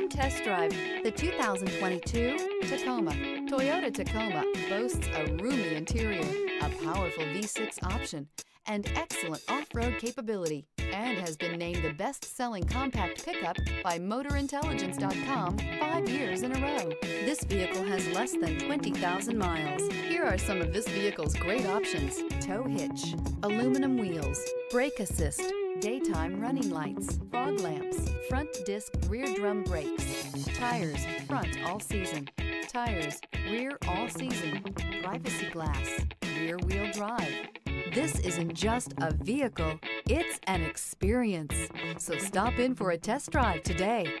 Come test drive the 2022 Tacoma. Toyota Tacoma boasts a roomy interior, a powerful V6 option, and excellent off-road capability, and has been named the best-selling compact pickup by MotorIntelligence.com five years in a row. This vehicle has less than 20,000 miles. Here are some of this vehicle's great options. Tow hitch, aluminum wheels, brake assist, daytime running lights, fog lamps, front disc rear drum brakes, tires, front all season, tires, rear all season, privacy glass, rear wheel drive. This isn't just a vehicle, it's an experience. So stop in for a test drive today.